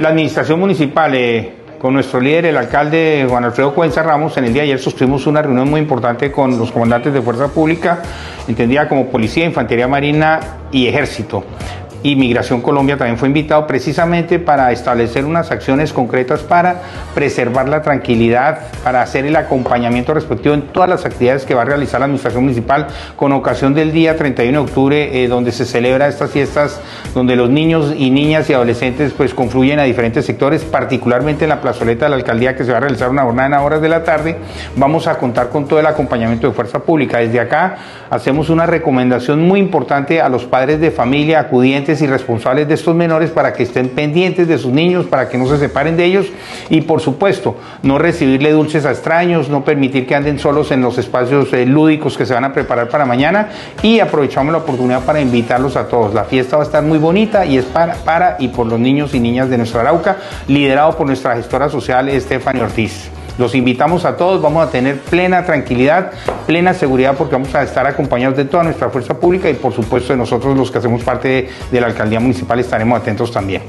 La administración municipal, eh, con nuestro líder, el alcalde Juan Alfredo Cuenza Ramos, en el día de ayer sostuvimos una reunión muy importante con los comandantes de Fuerza Pública, entendida como Policía, Infantería Marina y Ejército y Migración Colombia también fue invitado precisamente para establecer unas acciones concretas para preservar la tranquilidad, para hacer el acompañamiento respectivo en todas las actividades que va a realizar la Administración Municipal con ocasión del día 31 de octubre, eh, donde se celebra estas fiestas, donde los niños y niñas y adolescentes pues confluyen a diferentes sectores, particularmente en la plazoleta de la alcaldía que se va a realizar una jornada en horas de la tarde. Vamos a contar con todo el acompañamiento de Fuerza Pública. Desde acá hacemos una recomendación muy importante a los padres de familia acudientes y responsables de estos menores para que estén pendientes de sus niños, para que no se separen de ellos y por supuesto no recibirle dulces a extraños, no permitir que anden solos en los espacios eh, lúdicos que se van a preparar para mañana y aprovechamos la oportunidad para invitarlos a todos. La fiesta va a estar muy bonita y es para, para y por los niños y niñas de nuestra Arauca, liderado por nuestra gestora social Stephanie Ortiz. Los invitamos a todos, vamos a tener plena tranquilidad, plena seguridad porque vamos a estar acompañados de toda nuestra fuerza pública y por supuesto de nosotros los que hacemos parte de, la alcaldía municipal estaremos atentos también.